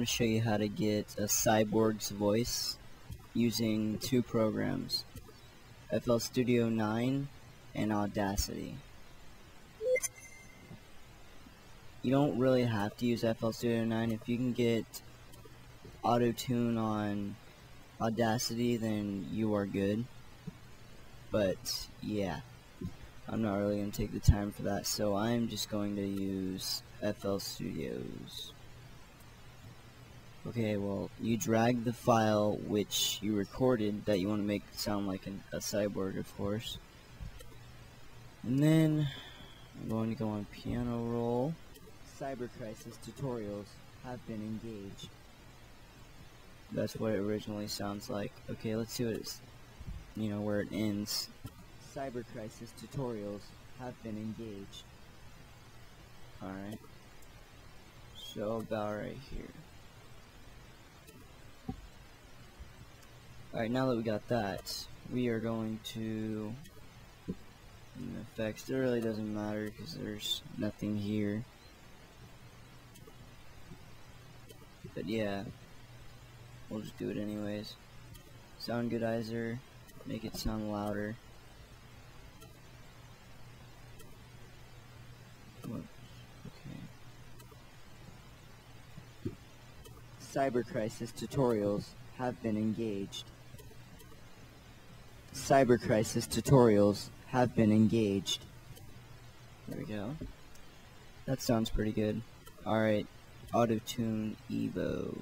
going to show you how to get a cyborg's voice using two programs, FL Studio 9 and Audacity. You don't really have to use FL Studio 9. If you can get auto-tune on Audacity, then you are good. But, yeah. I'm not really going to take the time for that, so I'm just going to use FL Studios. Okay, well, you drag the file which you recorded that you want to make sound like an, a cyborg, of course. And then, I'm going to go on piano roll. Cyber Crisis tutorials have been engaged. That's what it originally sounds like. Okay, let's see what it's, you know, where it ends. Cyber Crisis tutorials have been engaged. Alright. So about right here. Alright, now that we got that, we are going to effects. It really doesn't matter because there's nothing here. But yeah, we'll just do it anyways. Soundgoodizer, make it sound louder. Okay. Cyber Crisis tutorials have been engaged. Cyber Crisis tutorials have been engaged. There we go. That sounds pretty good. Alright, Auto-Tune Evo.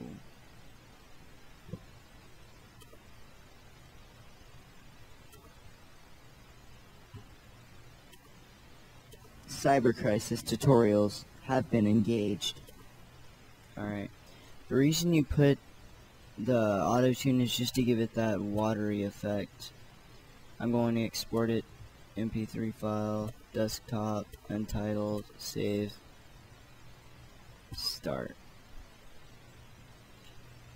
Cyber Crisis tutorials have been engaged. Alright. The reason you put the auto-tune is just to give it that watery effect. I'm going to export it mp3 file, desktop, untitled, save, start.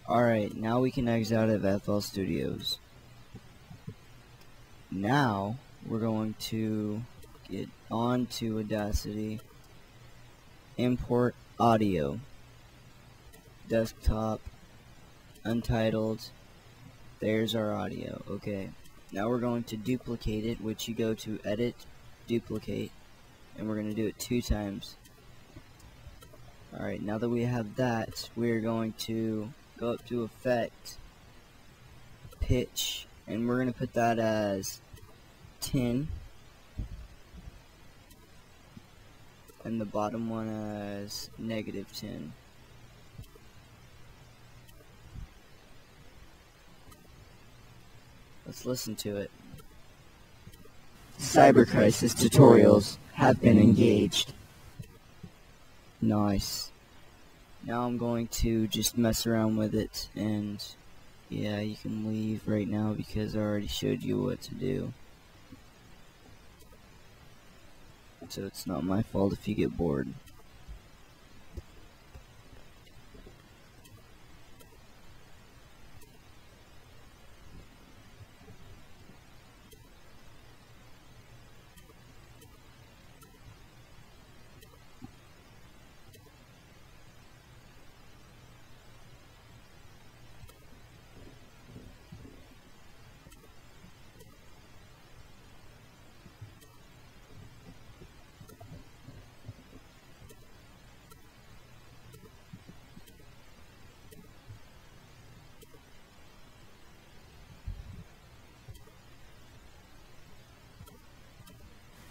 Alright, now we can exit out of FL Studios. Now, we're going to get onto Audacity, import audio, desktop, untitled, there's our audio, okay. Now we're going to duplicate it, which you go to Edit, Duplicate, and we're going to do it two times. Alright, now that we have that, we're going to go up to Effect, Pitch, and we're going to put that as 10, and the bottom one as negative 10. Let's listen to it. Cyber Crisis tutorials have been engaged. Nice. Now I'm going to just mess around with it and yeah, you can leave right now because I already showed you what to do. So it's not my fault if you get bored.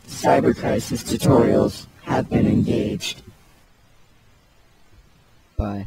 Cyber Crisis tutorials have been engaged. Bye.